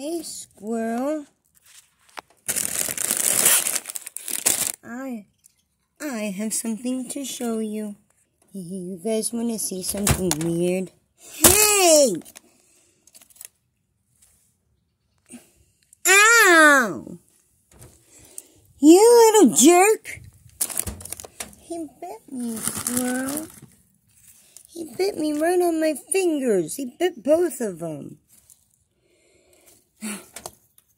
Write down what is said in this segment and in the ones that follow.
Hey, squirrel. I, I have something to show you. You guys want to see something weird? Hey! Ow! You little jerk! He bit me, squirrel. He bit me right on my fingers. He bit both of them.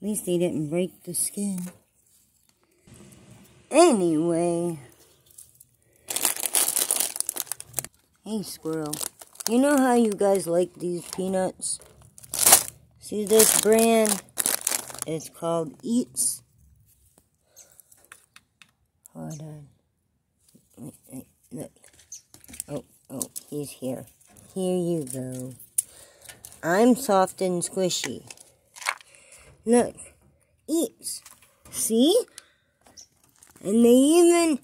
At least they didn't break the skin. Anyway. Hey, squirrel. You know how you guys like these peanuts? See this brand? It's called Eats. Hold on. Wait, wait, look. Oh, oh, he's here. Here you go. I'm soft and squishy. Look. Eats. See? And they even,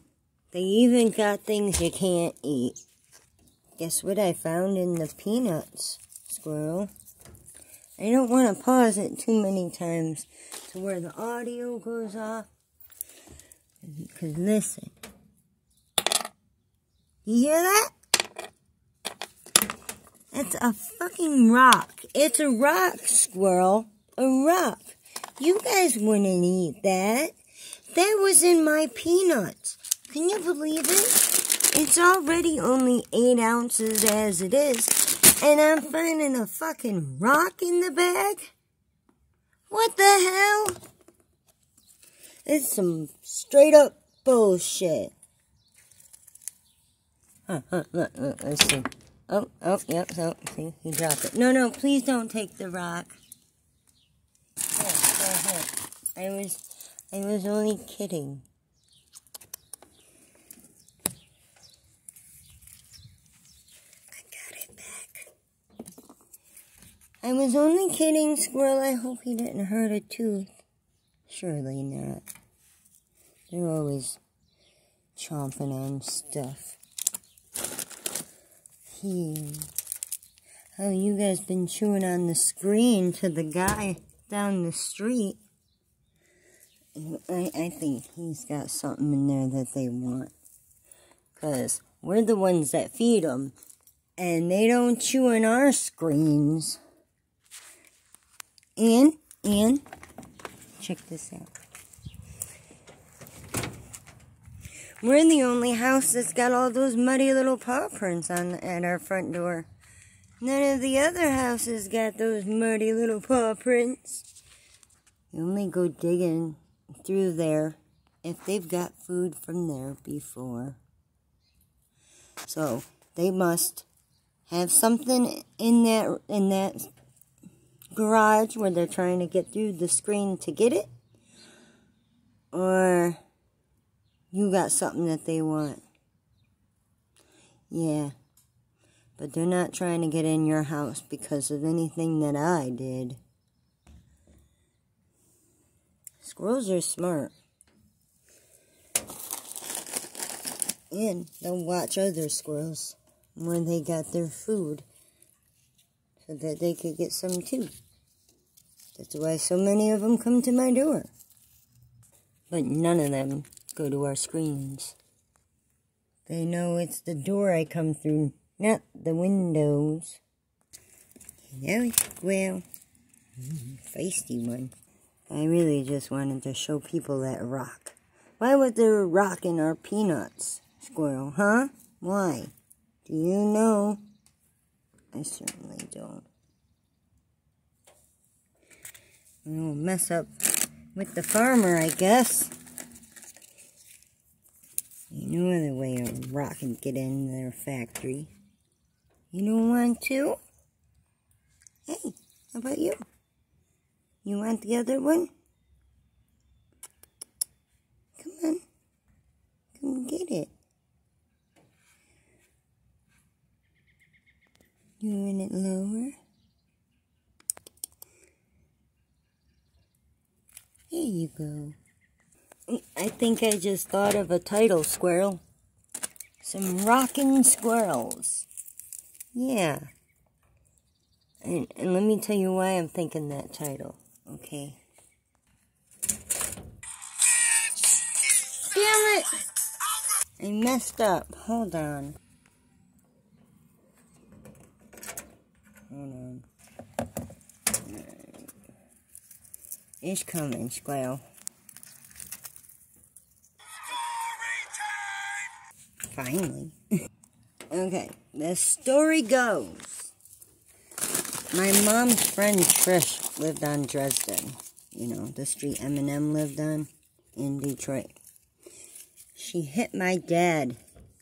they even got things you can't eat. Guess what I found in the peanuts, squirrel? I don't want to pause it too many times to where the audio goes off. Because listen. You hear that? It's a fucking rock. It's a rock, squirrel. A rock. You guys wouldn't eat that. That was in my peanuts. Can you believe it? It's already only eight ounces as it is, and I'm finding a fucking rock in the bag? What the hell? It's some straight up bullshit. Huh, huh, look, look, let's see. Oh, oh, yep, so, see, he dropped it. No, no, please don't take the rock. I was, I was only kidding. I got it back. I was only kidding, Squirrel. I hope he didn't hurt a tooth. Surely not. They're always chomping on stuff. Here. Oh, you guys been chewing on the screen to the guy down the street. I, I think he's got something in there that they want. Because we're the ones that feed them. And they don't chew on our screens. And, and, check this out. We're in the only house that's got all those muddy little paw prints on at our front door. None of the other houses got those muddy little paw prints. You only go digging through there if they've got food from there before. So they must have something in that in that garage where they're trying to get through the screen to get it, or you got something that they want. Yeah, but they're not trying to get in your house because of anything that I did. Squirrels are smart. And they'll watch other squirrels when they got their food so that they could get some too. That's why so many of them come to my door. But none of them go to our screens. They know it's the door I come through, not the windows. Squirrel. Mm, feisty one. I really just wanted to show people that rock. Why was there a rock in our peanuts, squirrel, huh? Why? Do you know? I certainly don't. We'll mess up with the farmer, I guess. Know the way a rock can get in their factory. You don't want to? Hey, how about you? You want the other one? Come on. Come get it. You want it lower? Here you go. I think I just thought of a title, Squirrel. Some rockin' squirrels. Yeah. And, and let me tell you why I'm thinking that title. Okay. Damn it! I messed up. Hold on. Hold on. It's coming, Squirrel. Finally. okay, the story goes. My mom's friend Trish lived on Dresden. You know, the street Eminem lived on in Detroit. She hit my dad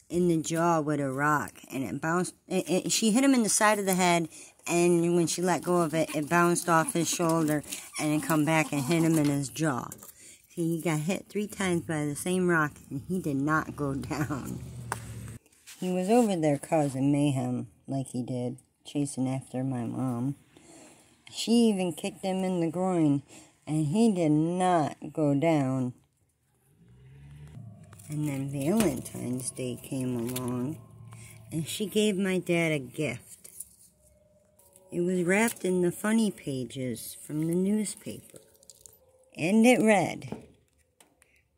in the jaw with a rock and it bounced. It, it, she hit him in the side of the head and when she let go of it, it bounced off his shoulder and it come back and hit him in his jaw. He got hit three times by the same rock and he did not go down. He was over there causing mayhem, like he did, chasing after my mom. She even kicked him in the groin, and he did not go down. And then Valentine's Day came along, and she gave my dad a gift. It was wrapped in the funny pages from the newspaper. And it read,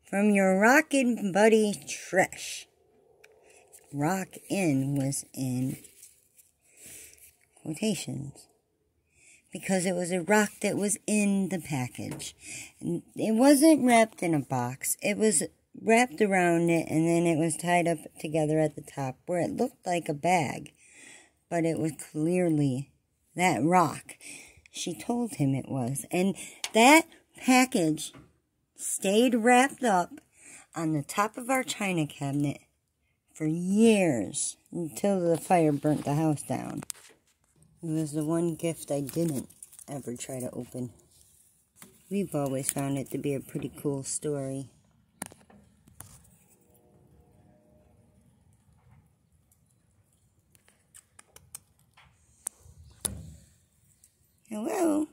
From your rockin' buddy Trish rock in was in quotations because it was a rock that was in the package. It wasn't wrapped in a box. It was wrapped around it and then it was tied up together at the top where it looked like a bag, but it was clearly that rock. She told him it was. And that package stayed wrapped up on the top of our china cabinet for years until the fire burnt the house down. It was the one gift I didn't ever try to open. We've always found it to be a pretty cool story. Hello?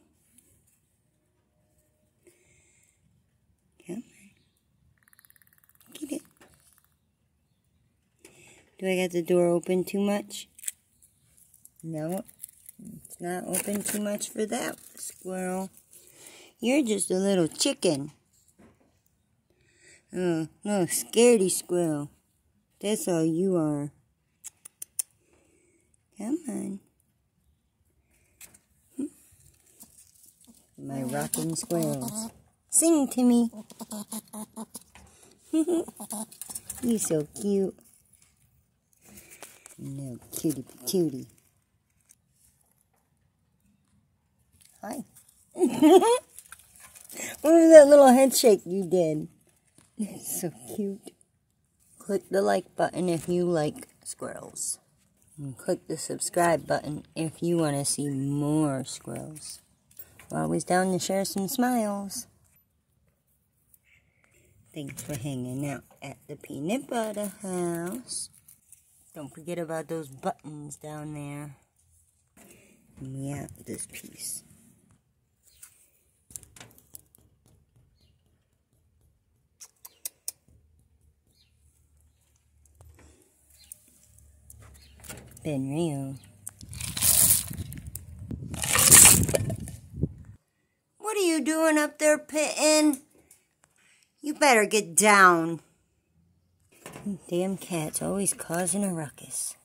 Come on. Get it. Do I got the door open too much? No, it's not open too much for that squirrel. You're just a little chicken. Oh, no, scaredy squirrel. That's all you are. Come on. Hmm. My rocking squirrels. Sing to me. You're so cute. No, cutie patootie. Hi. what was that little head shake you did? so cute. Click the like button if you like squirrels. And click the subscribe button if you want to see more squirrels. We're always down to share some smiles. Thanks for hanging out at the peanut butter house. Don't forget about those buttons down there. Have this piece. Been real. What are you doing up there, Pitten? You better get down. Damn cat's always causing a ruckus.